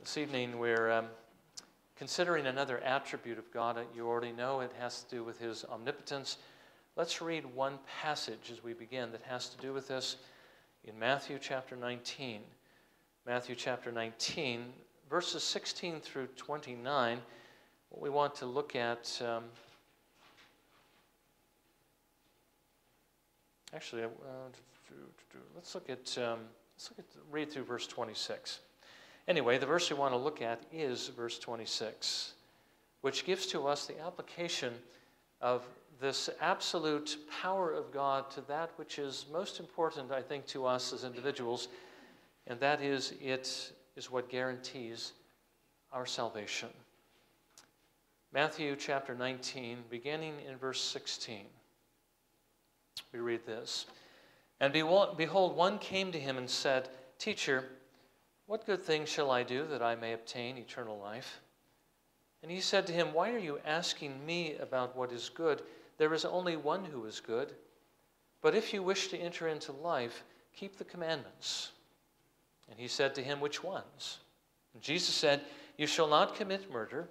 This evening we're um, considering another attribute of God that you already know. It has to do with His omnipotence. Let's read one passage as we begin that has to do with this in Matthew chapter 19. Matthew chapter 19, verses 16 through 29. What we want to look at. Um, actually, uh, let's look at um, let's look at read through verse 26. Anyway, the verse we want to look at is verse 26, which gives to us the application of this absolute power of God to that which is most important, I think, to us as individuals, and that is it is what guarantees our salvation. Matthew chapter 19, beginning in verse 16. We read this And behold, one came to him and said, Teacher, what good thing shall I do that I may obtain eternal life? And he said to him, Why are you asking me about what is good? There is only one who is good. But if you wish to enter into life, keep the commandments. And he said to him, Which ones? And Jesus said, You shall not commit murder.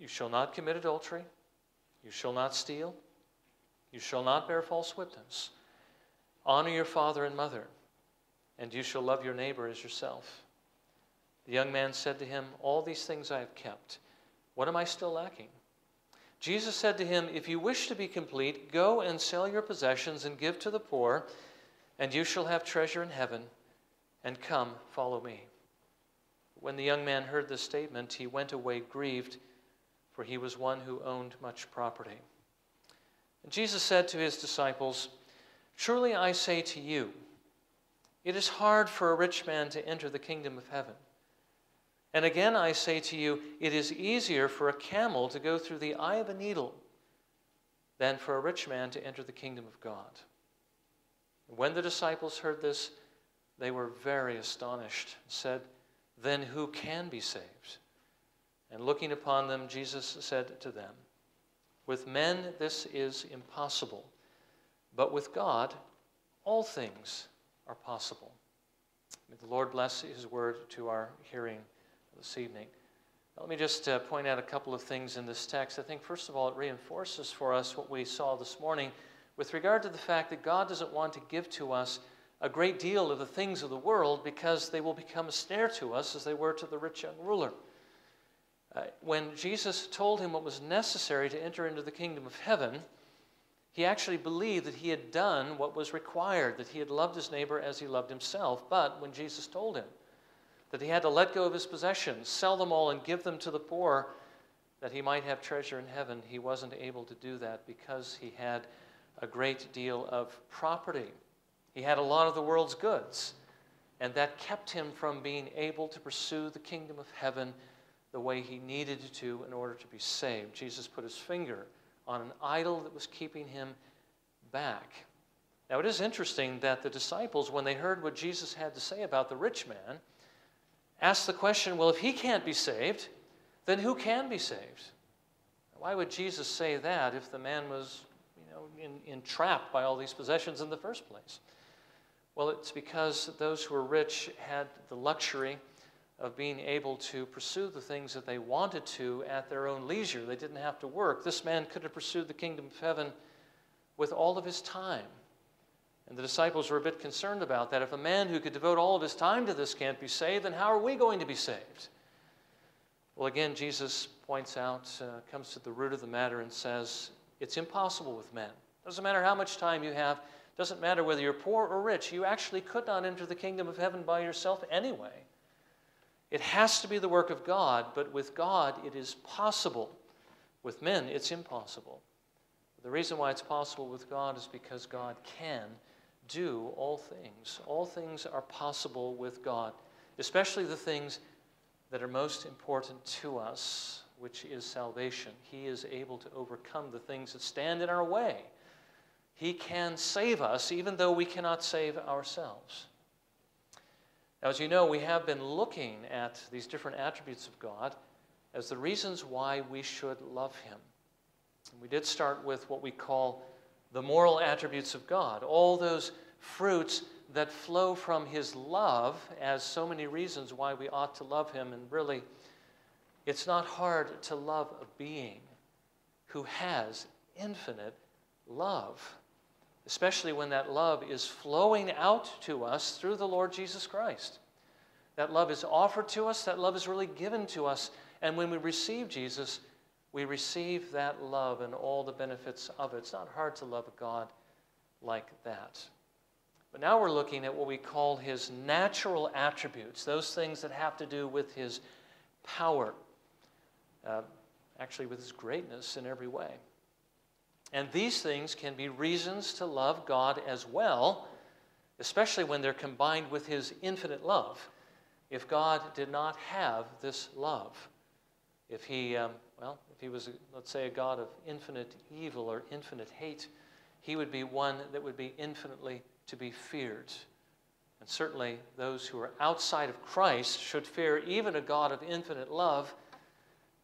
You shall not commit adultery. You shall not steal. You shall not bear false witness. Honor your father and mother and you shall love your neighbor as yourself. The young man said to him, All these things I have kept. What am I still lacking? Jesus said to him, If you wish to be complete, go and sell your possessions and give to the poor, and you shall have treasure in heaven, and come, follow me. When the young man heard this statement, he went away grieved, for he was one who owned much property. And Jesus said to his disciples, Truly I say to you, it is hard for a rich man to enter the kingdom of heaven. And again, I say to you, it is easier for a camel to go through the eye of a needle than for a rich man to enter the kingdom of God. When the disciples heard this, they were very astonished, and said, Then who can be saved? And looking upon them, Jesus said to them, With men this is impossible, but with God all things are possible. May the Lord bless His word to our hearing this evening. Let me just uh, point out a couple of things in this text. I think, first of all, it reinforces for us what we saw this morning with regard to the fact that God doesn't want to give to us a great deal of the things of the world because they will become a snare to us as they were to the rich young ruler. Uh, when Jesus told him what was necessary to enter into the kingdom of heaven, he actually believed that he had done what was required, that he had loved his neighbor as he loved himself. But when Jesus told him that he had to let go of his possessions, sell them all, and give them to the poor, that he might have treasure in heaven, he wasn't able to do that because he had a great deal of property. He had a lot of the world's goods, and that kept him from being able to pursue the kingdom of heaven the way he needed to in order to be saved. Jesus put his finger on an idol that was keeping him back. Now, it is interesting that the disciples, when they heard what Jesus had to say about the rich man, asked the question well, if he can't be saved, then who can be saved? Why would Jesus say that if the man was you know, in, entrapped by all these possessions in the first place? Well, it's because those who were rich had the luxury of being able to pursue the things that they wanted to at their own leisure. They didn't have to work. This man could have pursued the kingdom of heaven with all of his time. And the disciples were a bit concerned about that. If a man who could devote all of his time to this can't be saved, then how are we going to be saved? Well, again, Jesus points out, uh, comes to the root of the matter and says, it's impossible with men. Doesn't matter how much time you have, doesn't matter whether you're poor or rich, you actually could not enter the kingdom of heaven by yourself anyway. It has to be the work of God, but with God it is possible. With men it's impossible. The reason why it's possible with God is because God can do all things. All things are possible with God, especially the things that are most important to us, which is salvation. He is able to overcome the things that stand in our way. He can save us even though we cannot save ourselves. As you know, we have been looking at these different attributes of God as the reasons why we should love Him. And we did start with what we call the moral attributes of God, all those fruits that flow from his love as so many reasons why we ought to love him. And really, it's not hard to love a being who has infinite love, especially when that love is flowing out to us through the Lord Jesus Christ. That love is offered to us, that love is really given to us. And when we receive Jesus, we receive that love and all the benefits of it. It's not hard to love God like that. But now we're looking at what we call his natural attributes, those things that have to do with his power, uh, actually, with his greatness in every way. And these things can be reasons to love God as well, especially when they're combined with his infinite love. If God did not have this love, if he, um, well, if he was, let's say, a God of infinite evil or infinite hate, he would be one that would be infinitely to be feared. And certainly those who are outside of Christ should fear even a God of infinite love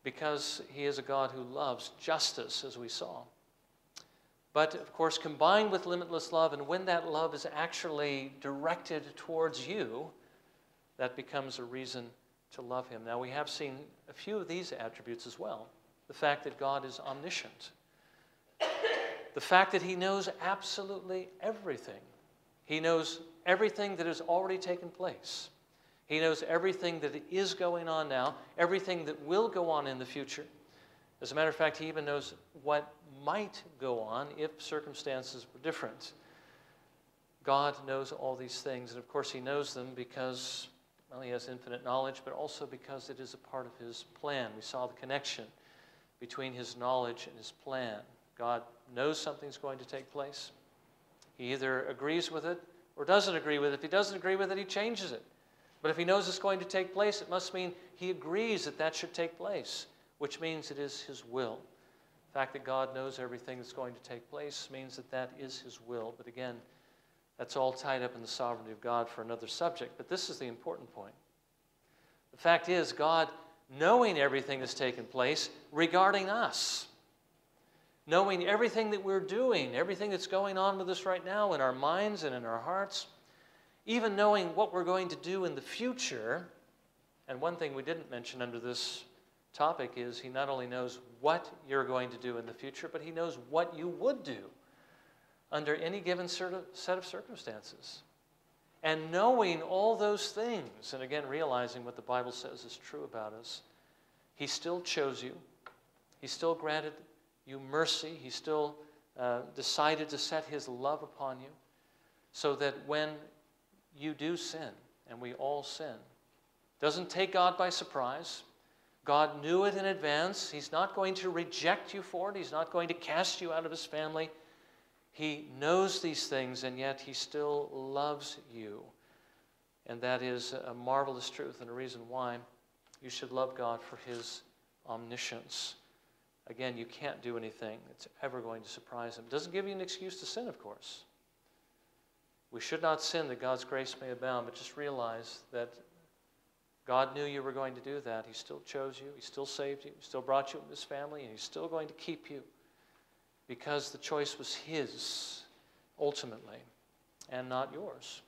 because he is a God who loves justice, as we saw. But of course, combined with limitless love, and when that love is actually directed towards you, that becomes a reason to love him. Now, we have seen a few of these attributes as well. The fact that God is omniscient, the fact that he knows absolutely everything he knows everything that has already taken place. He knows everything that is going on now, everything that will go on in the future. As a matter of fact, he even knows what might go on if circumstances were different. God knows all these things, and of course, he knows them because, well, he has infinite knowledge, but also because it is a part of his plan. We saw the connection between his knowledge and his plan. God knows something's going to take place. He either agrees with it or doesn't agree with it. If he doesn't agree with it, he changes it. But if he knows it's going to take place, it must mean he agrees that that should take place, which means it is his will. The fact that God knows everything that's going to take place means that that is his will. But again, that's all tied up in the sovereignty of God for another subject. But this is the important point. The fact is, God, knowing everything that's taken place regarding us, knowing everything that we're doing, everything that's going on with us right now in our minds and in our hearts, even knowing what we're going to do in the future. And one thing we didn't mention under this topic is He not only knows what you're going to do in the future, but He knows what you would do under any given set of circumstances. And knowing all those things, and again realizing what the Bible says is true about us, He still chose you. He still granted you mercy. He still uh, decided to set his love upon you so that when you do sin, and we all sin, doesn't take God by surprise. God knew it in advance. He's not going to reject you for it. He's not going to cast you out of his family. He knows these things, and yet he still loves you. And that is a marvelous truth and a reason why you should love God for his omniscience. Again, you can't do anything that's ever going to surprise him. It doesn't give you an excuse to sin, of course. We should not sin that God's grace may abound, but just realize that God knew you were going to do that. He still chose you, He still saved you, He still brought you into His family, and He's still going to keep you because the choice was His ultimately and not yours.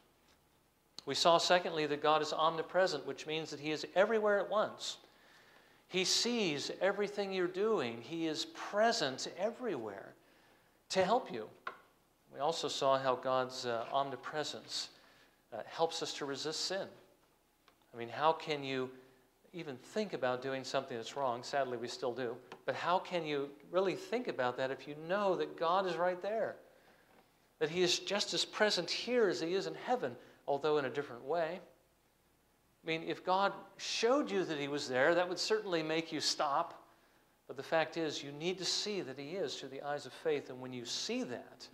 We saw, secondly, that God is omnipresent, which means that He is everywhere at once. He sees everything you're doing, He is present everywhere to help you. We also saw how God's uh, omnipresence uh, helps us to resist sin. I mean, how can you even think about doing something that's wrong? Sadly, we still do. But how can you really think about that if you know that God is right there? That He is just as present here as He is in heaven, although in a different way. I mean, if God showed you that He was there, that would certainly make you stop. But the fact is, you need to see that He is through the eyes of faith. And when you see that,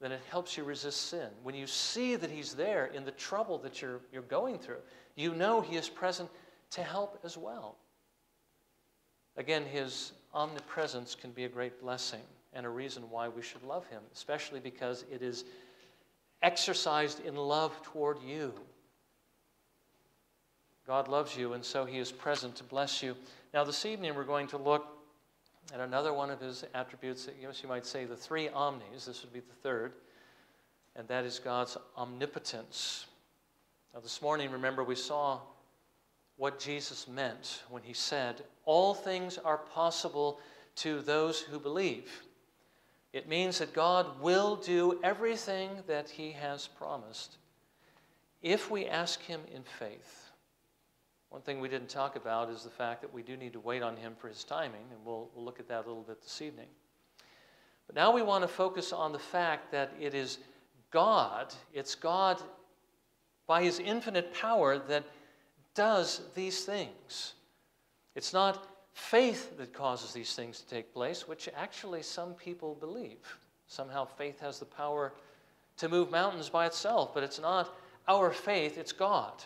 then it helps you resist sin. When you see that He's there in the trouble that you're, you're going through, you know He is present to help as well. Again, His omnipresence can be a great blessing and a reason why we should love Him, especially because it is exercised in love toward you. God loves you, and so He is present to bless you. Now, this evening, we're going to look at another one of His attributes, I you might say the three omnis. This would be the third. and that is God's omnipotence. Now, this morning, remember, we saw what Jesus meant when he said, All things are possible to those who believe. It means that God will do everything that he has promised if we ask him in faith. One thing we didn't talk about is the fact that we do need to wait on him for his timing, and we'll, we'll look at that a little bit this evening. But now we want to focus on the fact that it is God, it's God by his infinite power that does these things. It's not faith that causes these things to take place, which actually some people believe. Somehow faith has the power to move mountains by itself, but it's not our faith, it's God.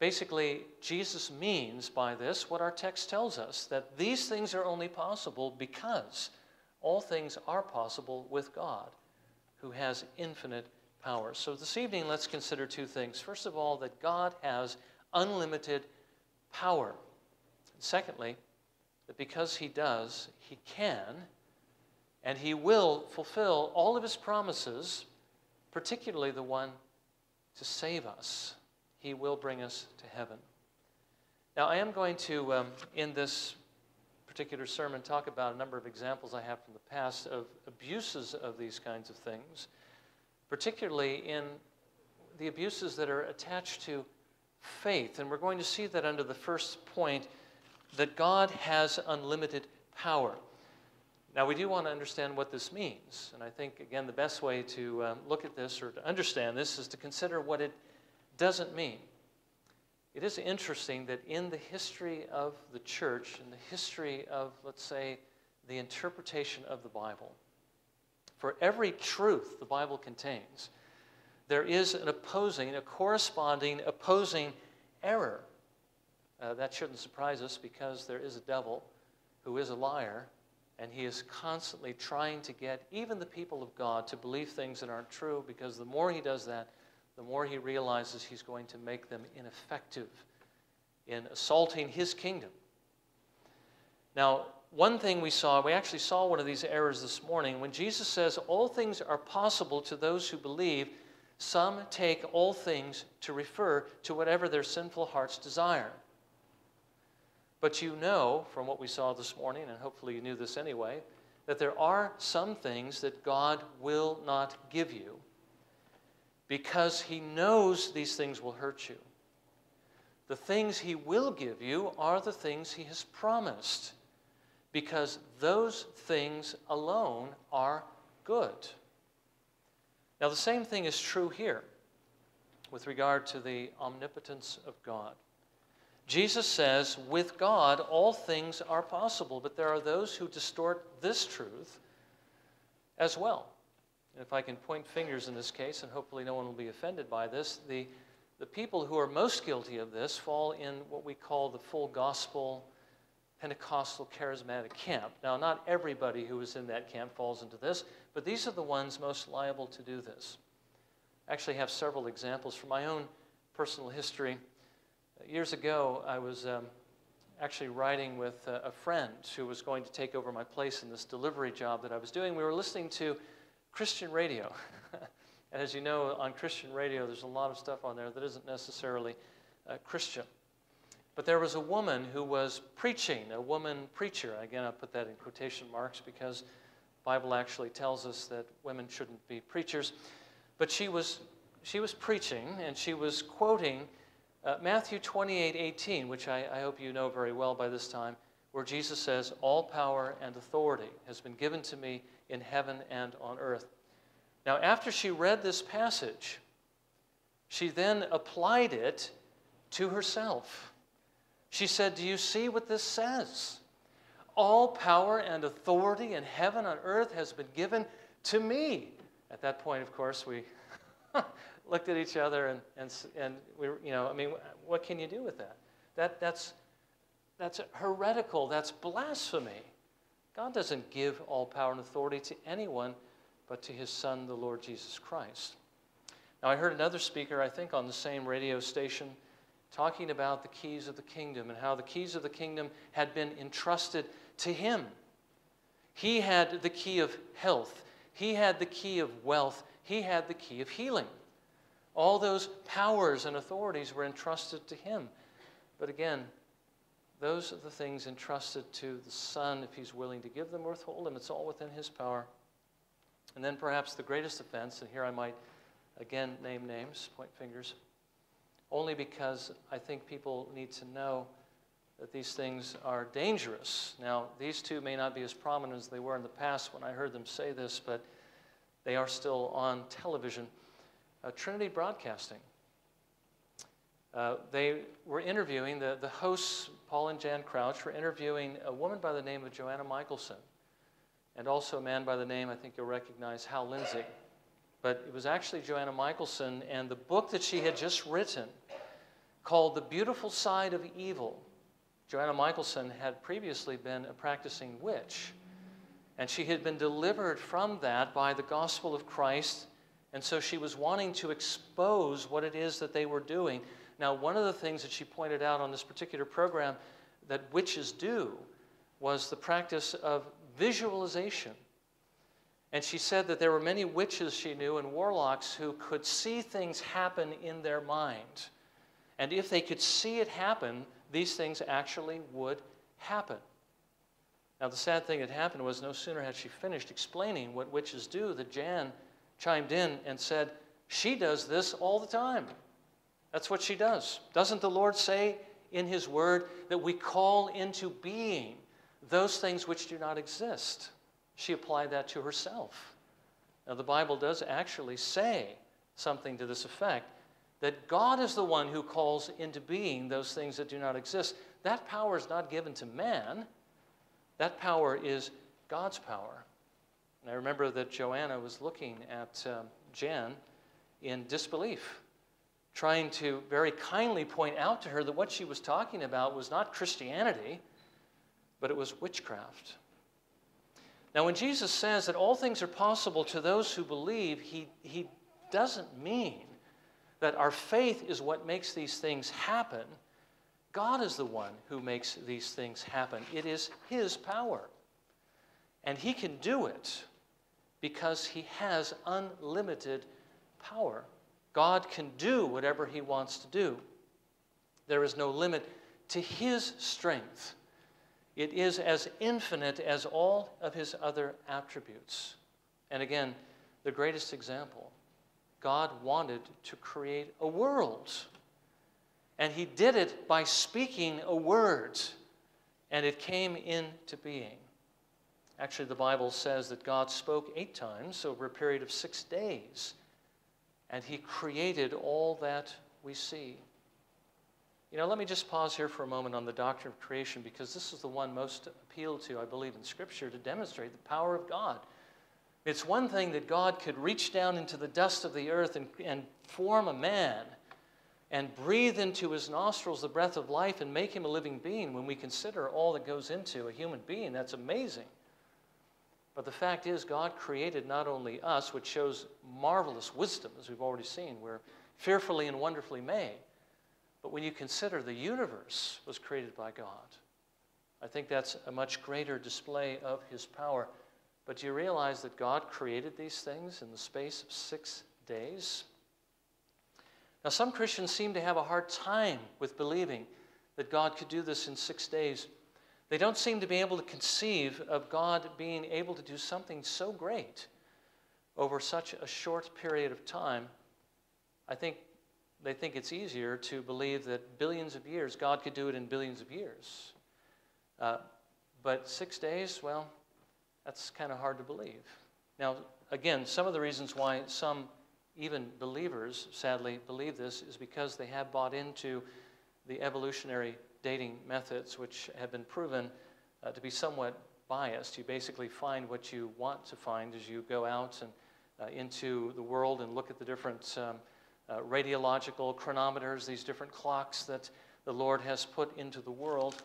Basically, Jesus means by this what our text tells us that these things are only possible because all things are possible with God, who has infinite power. So this evening, let's consider two things. First of all, that God has unlimited power. Secondly, that because He does, He can and He will fulfill all of His promises, particularly the one to save us. He will bring us to heaven. Now, I am going to, um, in this particular sermon, talk about a number of examples I have from the past of abuses of these kinds of things, particularly in the abuses that are attached to faith. And we're going to see that under the first point that God has unlimited power. Now, we do want to understand what this means. And I think, again, the best way to um, look at this or to understand this is to consider what it doesn't mean. It is interesting that in the history of the church, in the history of, let's say, the interpretation of the Bible, for every truth the Bible contains, there is an opposing, a corresponding opposing error. Uh, that shouldn't surprise us because there is a devil who is a liar, and he is constantly trying to get even the people of God to believe things that aren't true because the more he does that, the more he realizes he's going to make them ineffective in assaulting his kingdom. Now, one thing we saw, we actually saw one of these errors this morning. When Jesus says all things are possible to those who believe, some take all things to refer to whatever their sinful hearts desire. But you know from what we saw this morning, and hopefully you knew this anyway, that there are some things that God will not give you because He knows these things will hurt you. The things He will give you are the things He has promised because those things alone are good. Now, the same thing is true here with regard to the omnipotence of God. Jesus says, with God, all things are possible, but there are those who distort this truth as well. And if I can point fingers in this case, and hopefully no one will be offended by this, the, the people who are most guilty of this fall in what we call the full gospel Pentecostal charismatic camp. Now, not everybody who is in that camp falls into this, but these are the ones most liable to do this. I actually have several examples from my own personal history. Years ago, I was um, actually riding with a, a friend who was going to take over my place in this delivery job that I was doing. We were listening to Christian radio. and as you know, on Christian radio, there's a lot of stuff on there that isn't necessarily uh, Christian. But there was a woman who was preaching, a woman preacher. Again, I put that in quotation marks because the Bible actually tells us that women shouldn't be preachers. But she was, she was preaching and she was quoting uh, Matthew 28 18, which I, I hope you know very well by this time, where Jesus says, All power and authority has been given to me in heaven and on earth. Now, after she read this passage, she then applied it to herself. She said, Do you see what this says? All power and authority in heaven and earth has been given to me. At that point, of course, we looked at each other and, and, and we, you know, I mean, what can you do with that? that that's, that's heretical. That's blasphemy. God doesn't give all power and authority to anyone but to his Son, the Lord Jesus Christ. Now, I heard another speaker, I think on the same radio station, talking about the keys of the kingdom and how the keys of the kingdom had been entrusted to him. He had the key of health, He had the key of wealth, he had the key of healing. All those powers and authorities were entrusted to him. But again, those are the things entrusted to the Son if he's willing to give them or withhold them. It's all within his power. And then perhaps the greatest offense, and here I might again name names, point fingers, only because I think people need to know that these things are dangerous. Now, these two may not be as prominent as they were in the past when I heard them say this, but they are still on television. Uh, Trinity Broadcasting. Uh, they were interviewing, the, the hosts, Paul and Jan Crouch, were interviewing a woman by the name of Johanna Michaelsen, and also a man by the name, I think you'll recognize, Hal Lindsey. But it was actually Johanna Michaelsen, and the book that she had just written, called The Beautiful Side of Evil, Johanna Michaelsen had previously been a practicing witch. And she had been delivered from that by the gospel of Christ. And so she was wanting to expose what it is that they were doing. Now, one of the things that she pointed out on this particular program that witches do was the practice of visualization. And she said that there were many witches she knew and warlocks who could see things happen in their mind. And if they could see it happen, these things actually would happen. Now, the sad thing that happened was no sooner had she finished explaining what witches do that Jan chimed in and said, She does this all the time. That's what she does. Doesn't the Lord say in His Word that we call into being those things which do not exist? She applied that to herself. Now, the Bible does actually say something to this effect that God is the one who calls into being those things that do not exist. That power is not given to man, that power is God's power. And I remember that Johanna was looking at um, Jan in disbelief, trying to very kindly point out to her that what she was talking about was not Christianity, but it was witchcraft. Now, when Jesus says that all things are possible to those who believe, he, he doesn't mean that our faith is what makes these things happen. God is the one who makes these things happen. It is His power. And He can do it because He has unlimited power. God can do whatever He wants to do. There is no limit to His strength. It is as infinite as all of His other attributes. And again, the greatest example God wanted to create a world. And he did it by speaking a word, and it came into being. Actually, the Bible says that God spoke eight times over a period of six days, and he created all that we see. You know, let me just pause here for a moment on the doctrine of creation because this is the one most appealed to, I believe, in Scripture to demonstrate the power of God. It's one thing that God could reach down into the dust of the earth and, and form a man and breathe into his nostrils the breath of life and make him a living being when we consider all that goes into a human being. That's amazing. But the fact is, God created not only us, which shows marvelous wisdom, as we've already seen. We're fearfully and wonderfully made. But when you consider the universe was created by God, I think that's a much greater display of his power. But do you realize that God created these things in the space of six days? Now, some Christians seem to have a hard time with believing that God could do this in six days. They don't seem to be able to conceive of God being able to do something so great over such a short period of time. I think they think it's easier to believe that billions of years, God could do it in billions of years. Uh, but six days, well, that's kind of hard to believe. Now, again, some of the reasons why some, even believers, sadly, believe this is because they have bought into the evolutionary dating methods, which have been proven uh, to be somewhat biased. You basically find what you want to find as you go out and uh, into the world and look at the different um, uh, radiological chronometers, these different clocks that the Lord has put into the world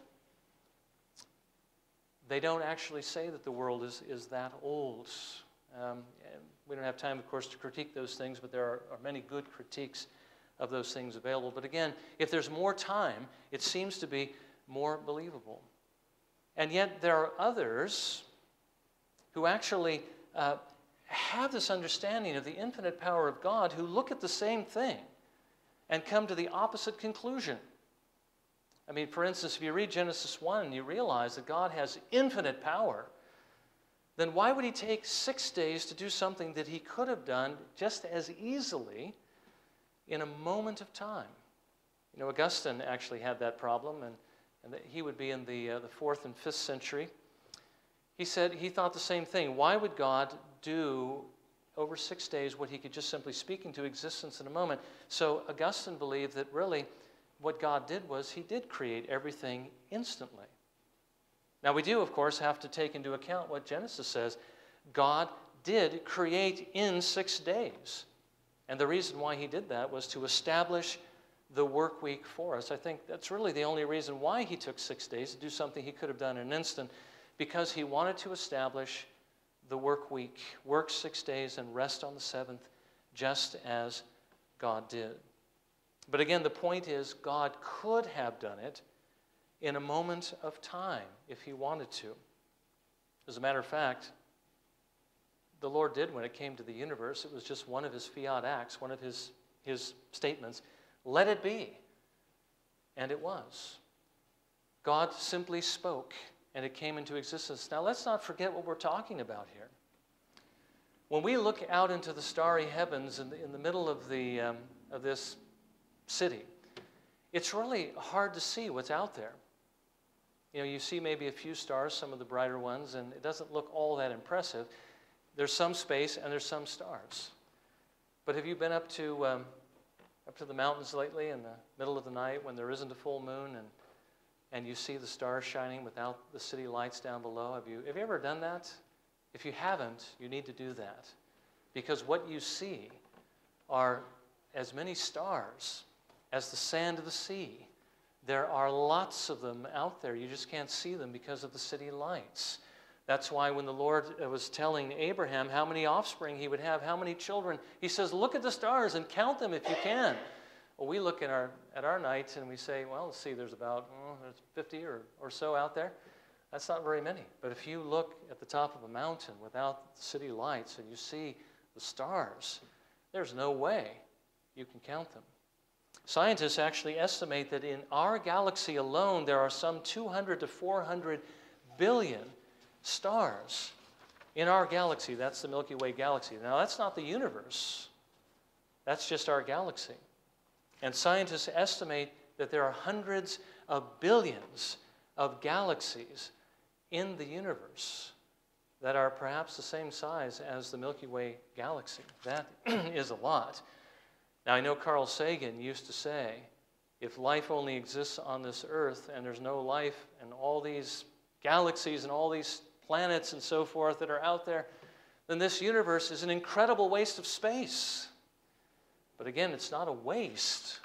they don't actually say that the world is, is that old. Um, we don't have time, of course, to critique those things, but there are, are many good critiques of those things available. But again, if there's more time, it seems to be more believable. And yet, there are others who actually uh, have this understanding of the infinite power of God who look at the same thing and come to the opposite conclusion. I mean, for instance, if you read Genesis 1 and you realize that God has infinite power, then why would he take six days to do something that he could have done just as easily in a moment of time? You know, Augustine actually had that problem, and, and he would be in the, uh, the fourth and fifth century. He said he thought the same thing. Why would God do over six days what he could just simply speak into existence in a moment? So Augustine believed that really what God did was he did create everything instantly. Now, we do, of course, have to take into account what Genesis says. God did create in six days. And the reason why he did that was to establish the work week for us. I think that's really the only reason why he took six days to do something he could have done in an instant, because he wanted to establish the work week, work six days and rest on the seventh, just as God did. But again, the point is, God could have done it in a moment of time if he wanted to. As a matter of fact, the Lord did when it came to the universe. It was just one of his fiat acts, one of his, his statements let it be. And it was. God simply spoke and it came into existence. Now, let's not forget what we're talking about here. When we look out into the starry heavens in the, in the middle of, the, um, of this city, it's really hard to see what's out there. You know, you see maybe a few stars, some of the brighter ones, and it doesn't look all that impressive. There's some space and there's some stars. But have you been up to, um, up to the mountains lately in the middle of the night when there isn't a full moon and, and you see the stars shining without the city lights down below? Have you, have you ever done that? If you haven't, you need to do that. Because what you see are as many stars as the sand of the sea. There are lots of them out there. You just can't see them because of the city lights. That's why when the Lord uh, was telling Abraham how many offspring he would have, how many children, he says, Look at the stars and count them if you can. Well, we look at our, at our night and we say, Well, let's see, there's about oh, there's 50 or, or so out there. That's not very many. But if you look at the top of a mountain without city lights and you see the stars, there's no way you can count them. Scientists actually estimate that in our galaxy alone, there are some 200 to 400 billion stars in our galaxy. That's the Milky Way galaxy. Now, that's not the universe, that's just our galaxy. And scientists estimate that there are hundreds of billions of galaxies in the universe that are perhaps the same size as the Milky Way galaxy. That is a lot. Now, I know Carl Sagan used to say, if life only exists on this earth and there's no life and all these galaxies and all these planets and so forth that are out there, then this universe is an incredible waste of space. But again, it's not a waste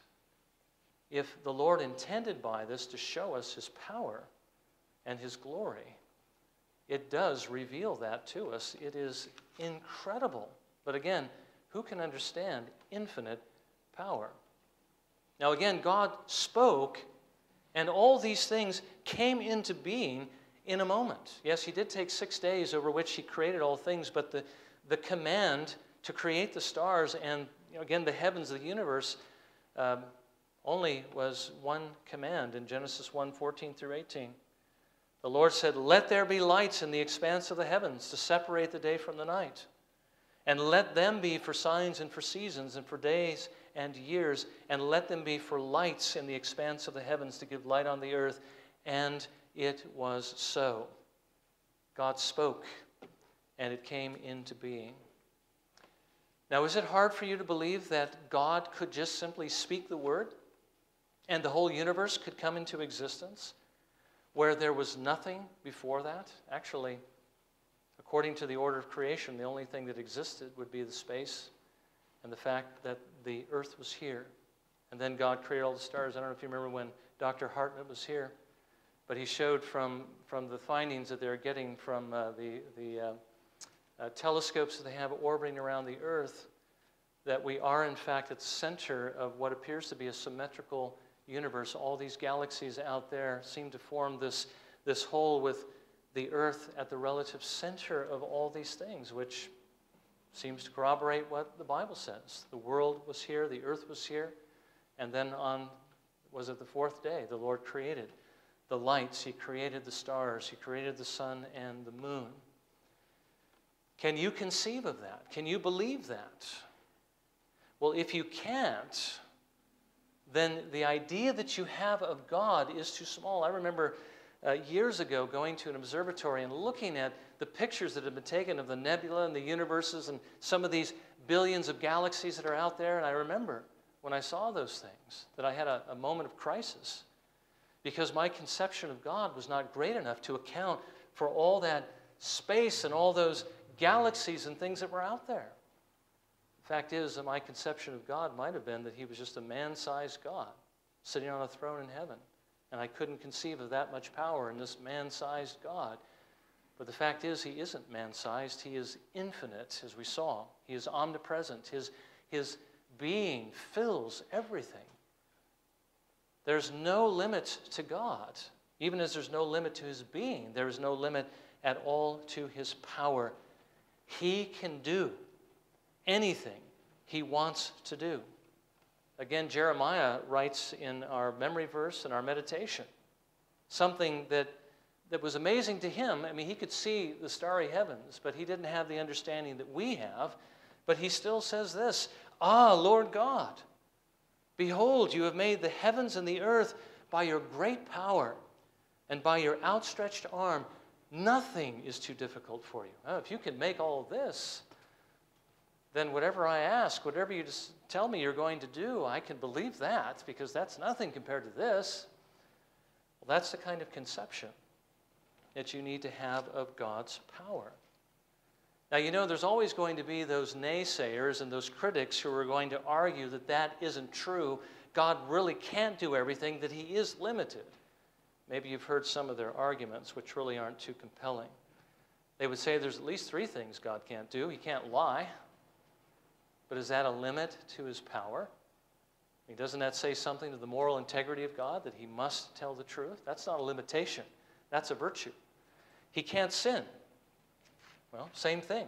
if the Lord intended by this to show us his power and his glory. It does reveal that to us. It is incredible. But again, who can understand infinite power. Now, again, God spoke, and all these things came into being in a moment. Yes, He did take six days over which He created all things, but the, the command to create the stars and, you know, again, the heavens, of the universe, um, only was one command in Genesis 1 14 through 18. The Lord said, Let there be lights in the expanse of the heavens to separate the day from the night. And let them be for signs and for seasons and for days and years, and let them be for lights in the expanse of the heavens to give light on the earth. And it was so. God spoke, and it came into being. Now, is it hard for you to believe that God could just simply speak the word and the whole universe could come into existence where there was nothing before that? Actually, according to the order of creation, the only thing that existed would be the space and the fact that the earth was here. And then God created all the stars. I don't know if you remember when Dr. Hartnett was here, but he showed from, from the findings that they're getting from uh, the, the uh, uh, telescopes that they have orbiting around the earth that we are, in fact, at the center of what appears to be a symmetrical universe. All these galaxies out there seem to form this, this whole with the earth at the relative center of all these things, which seems to corroborate what the Bible says. The world was here, the earth was here, and then on, was it the fourth day, the Lord created the lights, He created the stars, He created the sun and the moon. Can you conceive of that? Can you believe that? Well, if you can't, then the idea that you have of God is too small. I remember uh, years ago going to an observatory and looking at the pictures that had been taken of the nebula and the universes and some of these billions of galaxies that are out there. And I remember when I saw those things that I had a, a moment of crisis because my conception of God was not great enough to account for all that space and all those galaxies and things that were out there. The fact is that my conception of God might have been that he was just a man sized God sitting on a throne in heaven. And I couldn't conceive of that much power in this man sized God. But the fact is, he isn't man sized. He is infinite, as we saw. He is omnipresent. His, his being fills everything. There's no limit to God. Even as there's no limit to his being, there is no limit at all to his power. He can do anything he wants to do. Again, Jeremiah writes in our memory verse and our meditation something that, that was amazing to him. I mean, he could see the starry heavens, but he didn't have the understanding that we have. But he still says this Ah, Lord God, behold, you have made the heavens and the earth by your great power and by your outstretched arm. Nothing is too difficult for you. Oh, if you can make all this, then whatever I ask, whatever you just tell me you're going to do, I can believe that because that's nothing compared to this. Well, that's the kind of conception that you need to have of God's power. Now, you know, there's always going to be those naysayers and those critics who are going to argue that that isn't true. God really can't do everything, that He is limited. Maybe you've heard some of their arguments, which really aren't too compelling. They would say there's at least three things God can't do He can't lie. But is that a limit to His power? I mean, doesn't that say something to the moral integrity of God that He must tell the truth? That's not a limitation, that's a virtue. He can't sin. Well, same thing.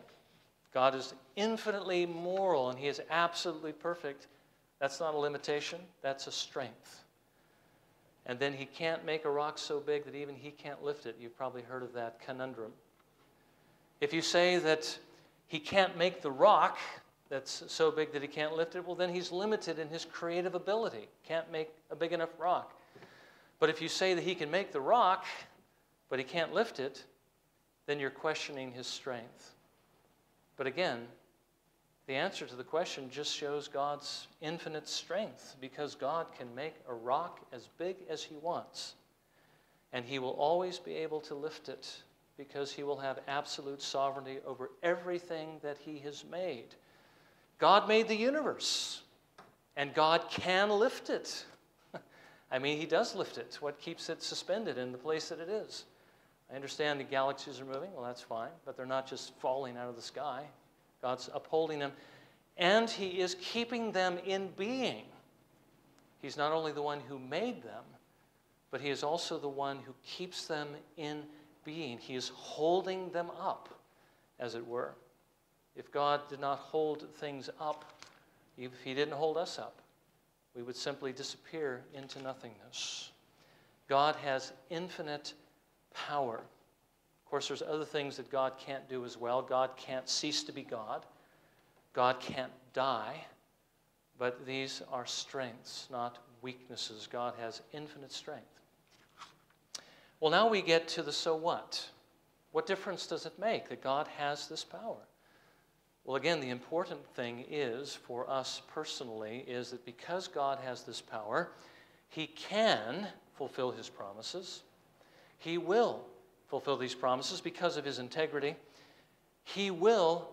God is infinitely moral and He is absolutely perfect. That's not a limitation, that's a strength. And then He can't make a rock so big that even He can't lift it. You've probably heard of that conundrum. If you say that He can't make the rock that's so big that He can't lift it, well, then He's limited in His creative ability. Can't make a big enough rock. But if you say that He can make the rock, but He can't lift it, then you're questioning his strength. But again, the answer to the question just shows God's infinite strength because God can make a rock as big as he wants. And he will always be able to lift it because he will have absolute sovereignty over everything that he has made. God made the universe, and God can lift it. I mean, he does lift it. What keeps it suspended in the place that it is? I understand the galaxies are moving. Well, that's fine. But they're not just falling out of the sky. God's upholding them. And He is keeping them in being. He's not only the one who made them, but He is also the one who keeps them in being. He is holding them up, as it were. If God did not hold things up, if He didn't hold us up, we would simply disappear into nothingness. God has infinite power. Of course, there's other things that God can't do as well. God can't cease to be God. God can't die. But these are strengths, not weaknesses. God has infinite strength. Well, now we get to the so what. What difference does it make that God has this power? Well, again, the important thing is for us personally is that because God has this power, He can fulfill His promises. He will fulfill these promises because of his integrity. He will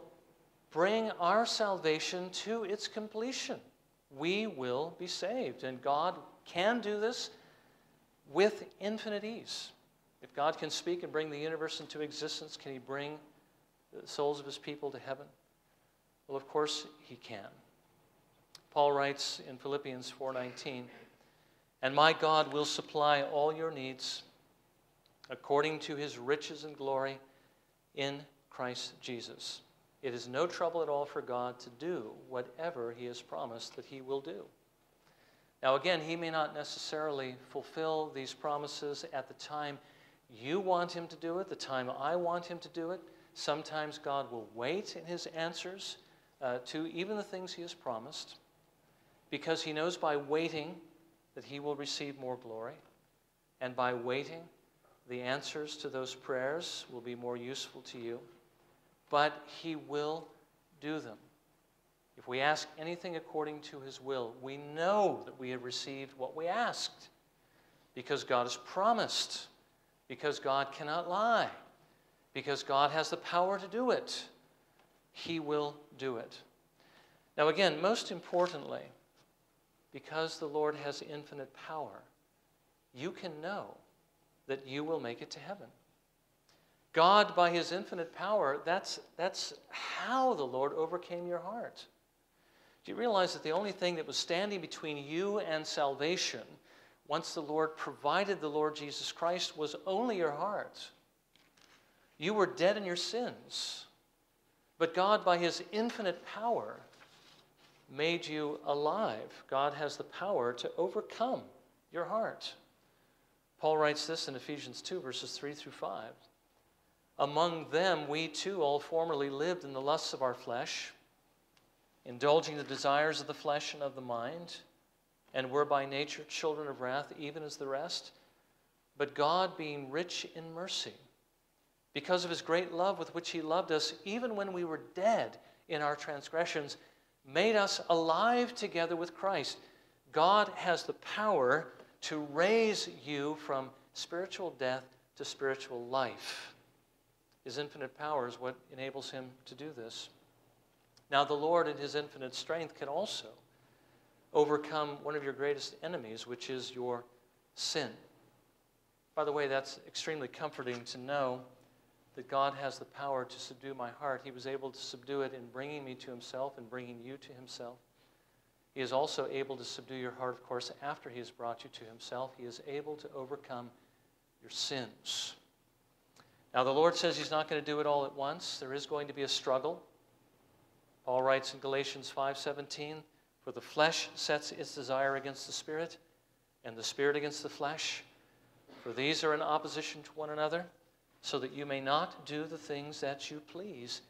bring our salvation to its completion. We will be saved. And God can do this with infinite ease. If God can speak and bring the universe into existence, can he bring the souls of his people to heaven? Well, of course he can. Paul writes in Philippians 4:19, "And my God will supply all your needs according to his riches and glory in Christ Jesus. It is no trouble at all for God to do whatever He has promised that He will do. Now, again, He may not necessarily fulfill these promises at the time you want Him to do it, the time I want Him to do it. Sometimes God will wait in His answers uh, to even the things He has promised because He knows by waiting that He will receive more glory. And by waiting, the answers to those prayers will be more useful to you. But He will do them. If we ask anything according to His will, we know that we have received what we asked because God has promised, because God cannot lie, because God has the power to do it. He will do it. Now, again, most importantly, because the Lord has infinite power, you can know that you will make it to heaven. God, by his infinite power, that's, that's how the Lord overcame your heart. Do you realize that the only thing that was standing between you and salvation, once the Lord provided the Lord Jesus Christ, was only your heart? You were dead in your sins. But God, by his infinite power, made you alive. God has the power to overcome your heart. Paul writes this in Ephesians 2, verses 3 through 5. Among them, we too all formerly lived in the lusts of our flesh, indulging the desires of the flesh and of the mind, and were by nature children of wrath, even as the rest. But God, being rich in mercy, because of his great love with which he loved us, even when we were dead in our transgressions, made us alive together with Christ. God has the power to raise you from spiritual death to spiritual life. His infinite power is what enables him to do this. Now, the Lord, in his infinite strength, can also overcome one of your greatest enemies, which is your sin. By the way, that's extremely comforting to know that God has the power to subdue my heart. He was able to subdue it in bringing me to Himself and bringing you to Himself. He is also able to subdue your heart, of course, after He has brought you to Himself. He is able to overcome your sins. Now, the Lord says He's not going to do it all at once. There is going to be a struggle. Paul writes in Galatians 5:17, "For the flesh sets its desire against the spirit, and the spirit against the flesh. For these are in opposition to one another." So that you may not do the things that you please.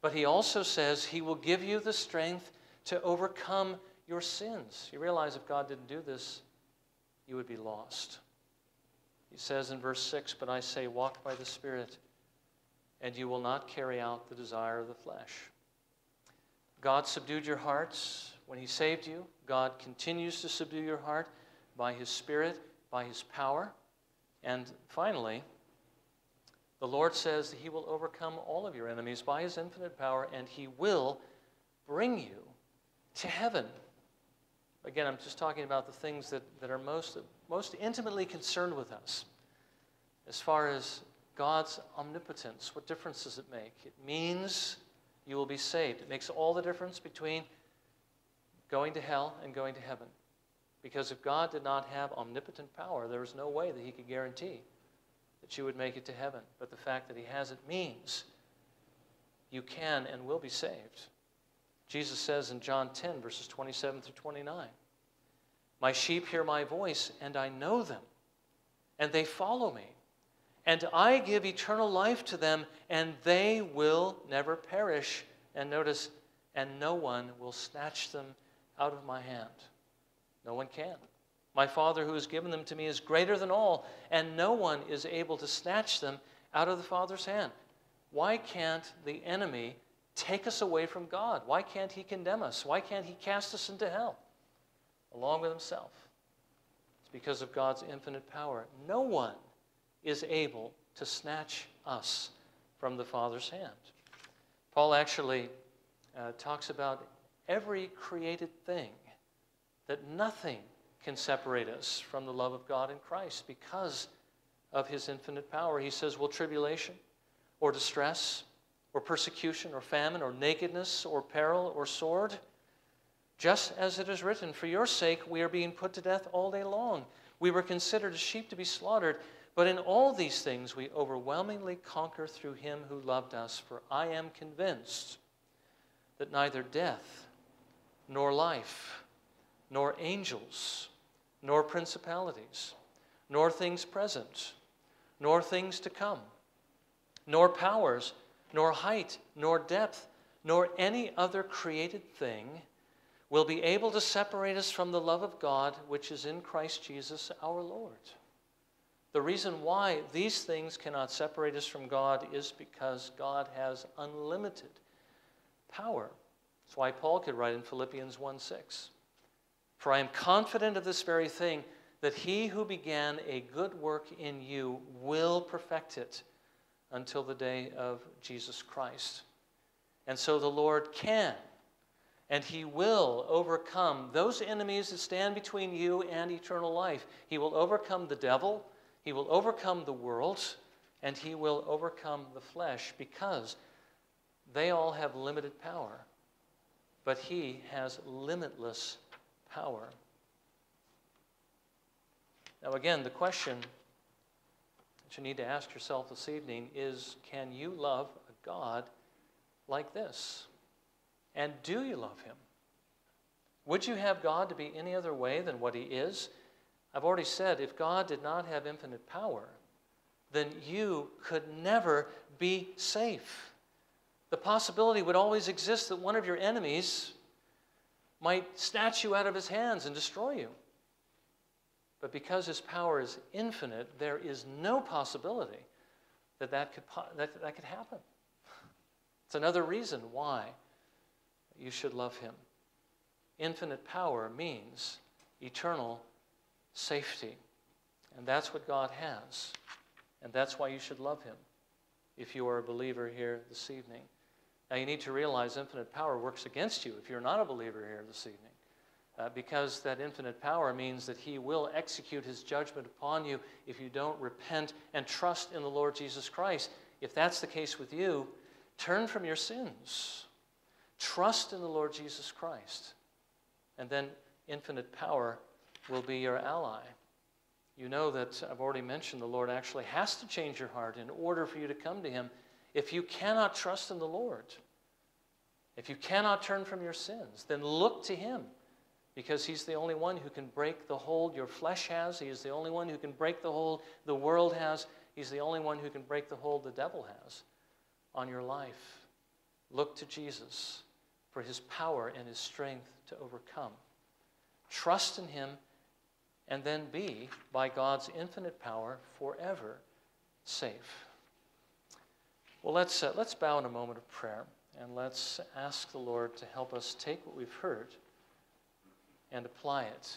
But he also says he will give you the strength to overcome your sins. You realize if God didn't do this, you would be lost. He says in verse 6 But I say, walk by the Spirit, and you will not carry out the desire of the flesh. God subdued your hearts when He saved you. God continues to subdue your heart by His Spirit, by His power. And finally, the Lord says that He will overcome all of your enemies by His infinite power, and He will bring you to heaven. Again, I'm just talking about the things that, that are most, most intimately concerned with us. As far as God's omnipotence, what difference does it make? It means you will be saved. It makes all the difference between going to hell and going to heaven. Because if God did not have omnipotent power, there was no way that He could guarantee that you would make it to heaven. But the fact that He has it means you can and will be saved. Jesus says in John 10, verses 27 through 29, My sheep hear my voice, and I know them, and they follow me. And I give eternal life to them, and they will never perish. And notice, and no one will snatch them out of my hand. No one can. My Father who has given them to me is greater than all, and no one is able to snatch them out of the Father's hand. Why can't the enemy take us away from God? Why can't he condemn us? Why can't he cast us into hell along with himself? It's because of God's infinite power. No one is able to snatch us from the Father's hand. Paul actually uh, talks about every created thing, that nothing can separate us from the love of God in Christ because of his infinite power. He says, Will tribulation or distress or persecution or famine or nakedness or peril or sword? Just as it is written, For your sake we are being put to death all day long. We were considered as sheep to be slaughtered. But in all these things we overwhelmingly conquer through him who loved us, for I am convinced that neither death, nor life, nor angels, nor principalities, nor things present, nor things to come, nor powers, nor height, nor depth, nor any other created thing will be able to separate us from the love of God which is in Christ Jesus our Lord. The reason why these things cannot separate us from God is because God has unlimited power. That's why Paul could write in Philippians 1 6. For I am confident of this very thing, that he who began a good work in you will perfect it until the day of Jesus Christ. And so the Lord can and he will overcome those enemies that stand between you and eternal life. He will overcome the devil, he will overcome the world, and he will overcome the flesh because they all have limited power. But he has limitless power. Now, again, the question that you need to ask yourself this evening is can you love a God like this? And do you love him? Would you have God to be any other way than what he is? I've already said if God did not have infinite power, then you could never be safe. The possibility would always exist that one of your enemies might snatch you out of his hands and destroy you. But because his power is infinite, there is no possibility that that could, that, that could happen. It's another reason why you should love him. Infinite power means eternal safety. And that's what God has. And that's why you should love him if you are a believer here this evening. Now, you need to realize infinite power works against you if you're not a believer here this evening. Uh, because that infinite power means that he will execute his judgment upon you if you don't repent and trust in the Lord Jesus Christ. If that's the case with you, turn from your sins. Trust in the Lord Jesus Christ, and then infinite power will be your ally. You know that I've already mentioned the Lord actually has to change your heart in order for you to come to Him. If you cannot trust in the Lord, if you cannot turn from your sins, then look to Him because He's the only one who can break the hold your flesh has. He is the only one who can break the hold the world has. He's the only one who can break the hold the devil has on your life. Look to Jesus for his power and his strength to overcome. Trust in him and then be, by God's infinite power, forever safe. Well, let's, uh, let's bow in a moment of prayer and let's ask the Lord to help us take what we've heard and apply it